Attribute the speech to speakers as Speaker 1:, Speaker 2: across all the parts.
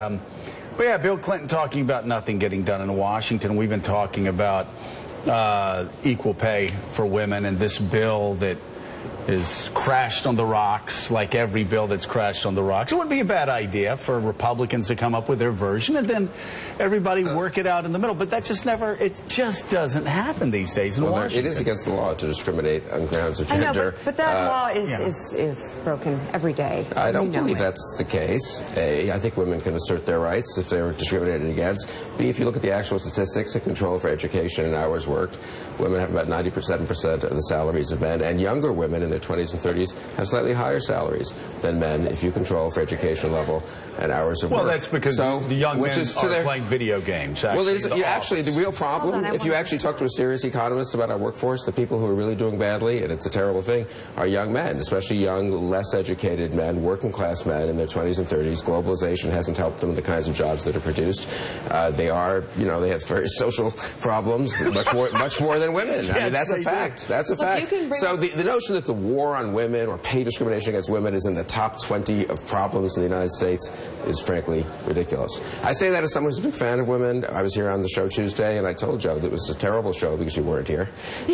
Speaker 1: Um, but yeah, Bill Clinton talking about nothing getting done in Washington. We've been talking about uh, equal pay for women and this bill that is crashed on the rocks, like every bill that's crashed on the rocks. It wouldn't be a bad idea for Republicans to come up with their version and then everybody work it out in the middle. But that just never, it just doesn't happen these days in
Speaker 2: well,
Speaker 1: Washington.
Speaker 2: It is against the law to discriminate on grounds of
Speaker 3: I
Speaker 2: gender.
Speaker 3: know, but, but that
Speaker 2: Uh,
Speaker 3: law is,
Speaker 1: yeah.
Speaker 3: is, is broken every day.
Speaker 2: I don't
Speaker 3: We know
Speaker 2: believe
Speaker 3: it.
Speaker 2: that's the case. A, I think women can assert their rights if they're discriminated against. B, if you look at the actual statistics and control for education and hours worked, women have about 97% of the salaries of men, and younger women in their 20s and 30s have slightly higher salaries than men if you control for education level and hours of
Speaker 1: well,
Speaker 2: work.
Speaker 1: Well, that's because
Speaker 2: so,
Speaker 1: the young
Speaker 2: which
Speaker 1: men
Speaker 2: is to
Speaker 1: are
Speaker 2: their,
Speaker 1: playing video games.
Speaker 2: Well, it is,
Speaker 1: actually, the
Speaker 2: actually, the real problem,
Speaker 3: on,
Speaker 2: if you actually talk to a serious economist about our workforce, the people who are really doing badly, and it's a terrible thing, are young men, especially young, less educated men, working class men in their 20s and 30s. Globalization hasn't helped them with the kinds of jobs that are produced. Uh, they are, you know, they have very social problems, much more, much more than women. I mean, that's a
Speaker 1: they do.
Speaker 2: fact. That's a
Speaker 3: Look, you
Speaker 2: fact. So the, the notion that the war on women or pay discrimination against women is in the top 20 of problems in the United States is frankly ridiculous. I say that as someone who's a big fan of women. I was here on the show Tuesday, and I told Joe that it was a terrible show because you weren't here.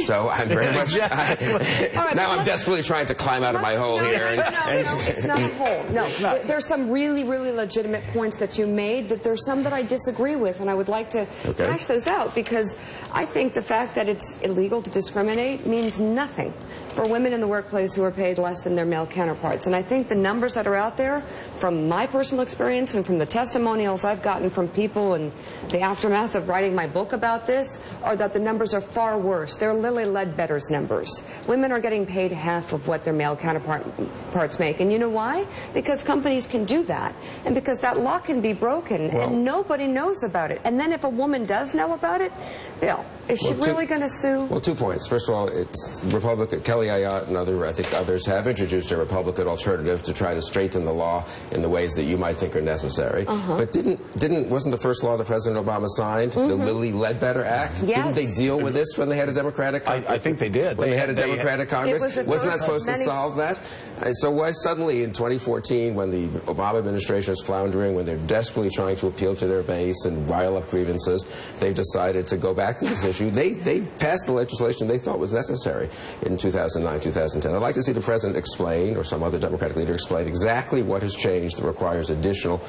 Speaker 2: So I'm very much.
Speaker 3: right,
Speaker 2: now I'm desperately trying to climb out of my hole
Speaker 3: no,
Speaker 2: here.
Speaker 3: No,
Speaker 2: and-
Speaker 3: no,
Speaker 2: and-
Speaker 3: no, it's not a hole. No,
Speaker 1: not.
Speaker 3: there's some really, really legitimate points that you made. That there's some that I disagree with, and I would like to
Speaker 2: Okay.
Speaker 3: hash those out because I think the fact that it's illegal to discriminate means nothing for women in the workplace who are paid less than their male counterparts. And I think the numbers that are out there, from my personal experience and from the testimonials I've gotten from people in the aftermath of writing my book about this, are that the numbers are far worse. They're Lilly Ledbetter's numbers. Women are getting paid half of what their male counterparts make. And you know why? Because companies can do that. And because that law can be broken
Speaker 2: Well-
Speaker 3: and nobody knows about it. And then if a woman does know about it, Bill, is she
Speaker 2: Well, two-
Speaker 3: really going to sue?
Speaker 2: Well, two points. First of all, it's Republican Kelly Ayotte and other, I think others have introduced a Republican alternative to try to straighten the law in the ways that you might think are necessary.
Speaker 3: Uh-huh.
Speaker 2: But didn't didn't wasn't the first law that President Obama signed the Lilly Ledbetter Act?
Speaker 3: Mm-hmm. Yes.
Speaker 2: Didn't they deal with this when they had a Democratic?
Speaker 1: I- I think they did.
Speaker 2: When they,
Speaker 1: They
Speaker 2: had a
Speaker 1: had-
Speaker 2: Democratic Congress,
Speaker 3: was the
Speaker 2: wasn't that
Speaker 3: first
Speaker 2: supposed to solve that? And so why suddenly in 2014, when the Obama administration is floundering, when they're desperately trying to appeal to their base and rile up grievances, they've decided to go back to this issue. They they passed the legislation they thought was necessary in 2009, 2010. I'd like to see the president explain, or some other Democratic leader explain, exactly what has changed that requires additional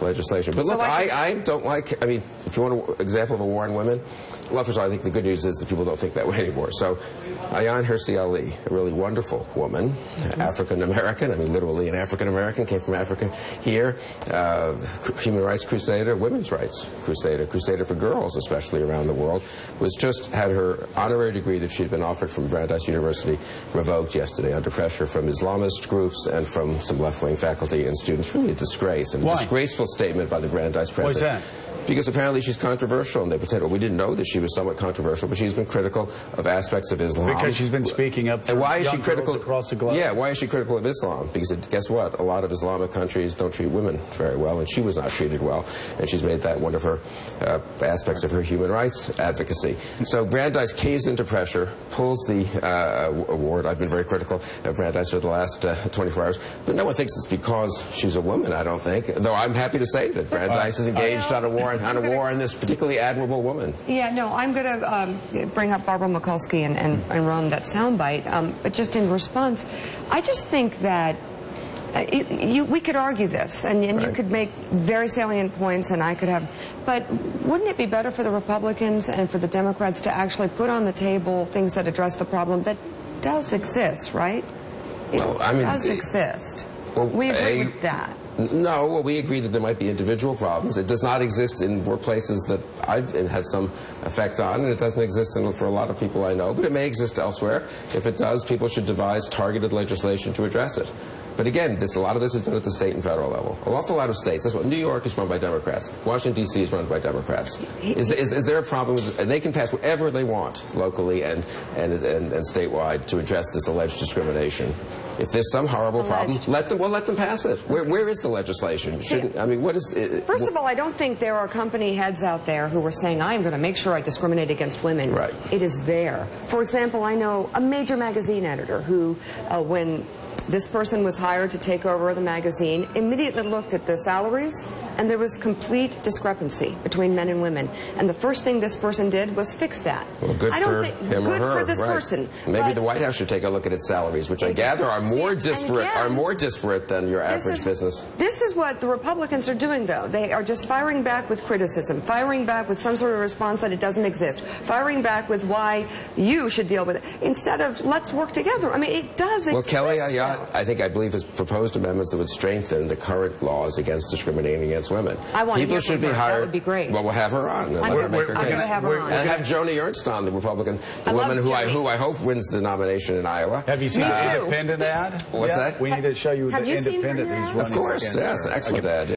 Speaker 2: legislation. But look,
Speaker 3: So I-
Speaker 2: I, I don't like. I mean, if you want an example of a war on women, well, first of all, I think the good news is that people don't think that way anymore. So, Ayaan Hirsi Ali, a really wonderful woman, African American. I mean, literally an African American, came from Africa here. Uh, human rights crusader, women's rights crusader, crusader for girls, especially around the world, was just had her honorary degree that she'd been offered from Brandeis University revoked yesterday under pressure from Islamist groups and from some left-wing faculty and students. Really a disgrace and a disgraceful statement by the Brandeis president.
Speaker 1: that?
Speaker 2: Because apparently she's controversial, and they pretend. Well, we didn't know that she was somewhat controversial, but she's been critical of aspects of Islam.
Speaker 1: Because she's been speaking up for
Speaker 2: And why is she critical
Speaker 1: across the globe.
Speaker 2: Yeah, why is she critical of Islam? Because it, guess what? A lot of Islamic countries don't treat women very well, and she was not treated well, and she's made that one of her uh, aspects of her human rights advocacy. So Brandeis caves into pressure, pulls the uh, award. I've been very critical of Brandeis for the last uh, 24 hours, but no one thinks it's because she's a woman. I don't think, though. I'm happy to say that Brandeis is engaged on a war on a war on this particularly admirable woman.
Speaker 3: Yeah, no, I'm going to um, bring up Barbara Mikulski and, and, and run that soundbite. Um, but just in response, I just think that uh, it, you, we could argue this, and, and you could make very salient points, and I could have. But wouldn't it be better for the Republicans and for the Democrats to actually put on the table things that address the problem that does exist, right? It
Speaker 2: Well, I mean,
Speaker 3: does
Speaker 2: the-
Speaker 3: exist.
Speaker 2: Well,
Speaker 3: we agree
Speaker 2: a-
Speaker 3: with that.
Speaker 2: No, well, we agree that there might be individual problems. It does not exist in workplaces that I've had some effect on, and it doesn't exist in, for a lot of people I know, but it may exist elsewhere. If it does, people should devise targeted legislation to address it. But again, this, a lot of this is done at the state and federal level. An awful lot of states. That's what New York is run by Democrats. Washington D.C. is run by Democrats. Is, is, is there a problem? With, and they can pass whatever they want locally and, and, and, and statewide to address this alleged discrimination. If there's some horrible problem, let them. Well, let them pass it. Where, where is the legislation? Shouldn't I mean? What is? It,
Speaker 3: First of all, I don't think there are company heads out there who are saying, I'm going to make sure I discriminate against women.
Speaker 2: Right.
Speaker 3: It is there. For example, I know a major magazine editor who, uh, when this person was hired to take over the magazine, immediately looked at the salaries and there was complete discrepancy between men and women. And the first thing this person did was fix that.
Speaker 2: Well, good
Speaker 3: I don't
Speaker 2: for
Speaker 3: think,
Speaker 2: him
Speaker 3: good
Speaker 2: or her.
Speaker 3: for this
Speaker 2: right.
Speaker 3: person.
Speaker 2: Maybe the White House should take a look at its salaries, which I gather are more disparate are more disparate than your average
Speaker 3: is-
Speaker 2: business.
Speaker 3: This is what the Republicans are doing, though. They are just firing back with criticism, firing back with some sort of response that it doesn't exist, firing back with why you should deal with it, instead of let's work together. I mean, it does
Speaker 2: Well,
Speaker 3: exist.
Speaker 2: Kelly. Ayotte, uh, I think, I believe, has proposed amendments that would strengthen the current laws against discriminating against women.
Speaker 3: I want
Speaker 2: People
Speaker 3: hear
Speaker 2: should be
Speaker 3: her. That
Speaker 2: hired.
Speaker 3: would be great.
Speaker 2: Well, we'll have her on. and let
Speaker 3: I'm gonna-
Speaker 2: make her
Speaker 3: I'm
Speaker 2: case.
Speaker 3: have her
Speaker 1: We're-
Speaker 3: on.
Speaker 2: And have Joni Ernst on, the Republican, the
Speaker 3: I
Speaker 2: woman who I who I hope wins the nomination in Iowa.
Speaker 1: Have you seen
Speaker 3: Me
Speaker 1: the independent ad?
Speaker 2: What's
Speaker 1: Yeah,
Speaker 2: that?
Speaker 1: We need to show you
Speaker 3: Have
Speaker 1: the
Speaker 3: you seen her
Speaker 1: independent
Speaker 3: ad? Of
Speaker 1: running
Speaker 2: Of course,
Speaker 1: yes,
Speaker 2: yeah, it's an
Speaker 1: her.
Speaker 2: excellent ad.